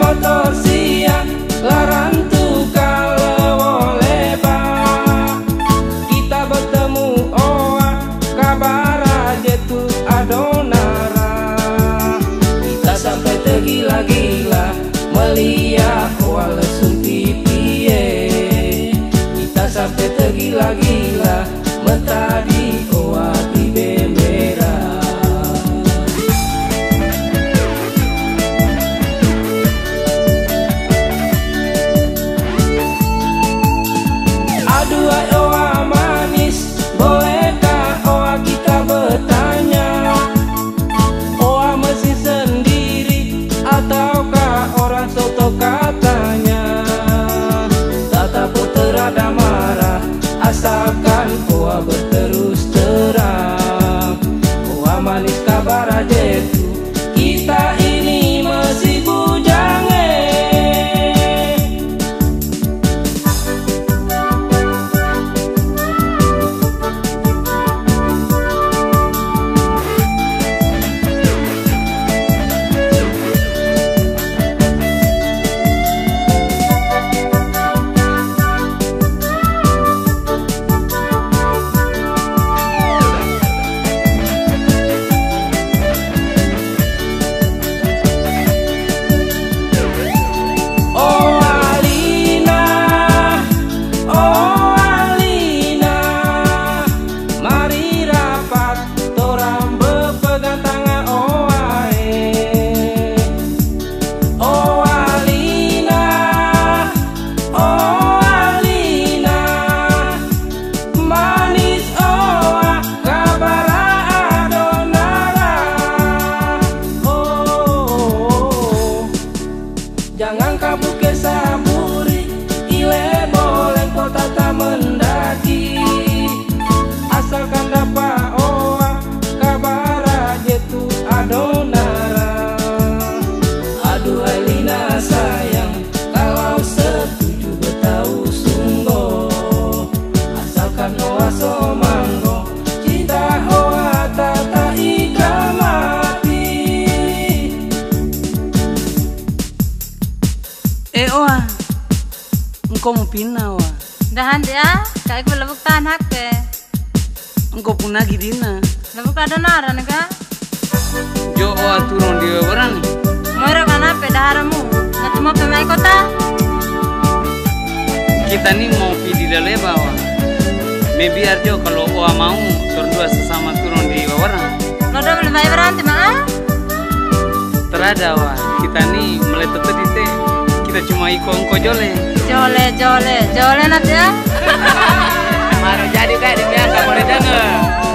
motor nada mala hasta cabeça. Engkau mau pindah oa. Dahan dia, kaya ko labuk tahan hak ke. Engkau pun lagi dina. Labuk ada nara nega. Jo oa turun di orang. Moira kan apa daharamu? Nanti mau pemain kota? Kita nih mau pilih di leba oa. Me biar jo kalau oa mau dua sesama turun di orang. Lo udah mulai berhenti mah? Terada oa. Kita nih di teh kita cuma iko engko jole jole jole nanti ya mari jadi kayak di biasa mau didengar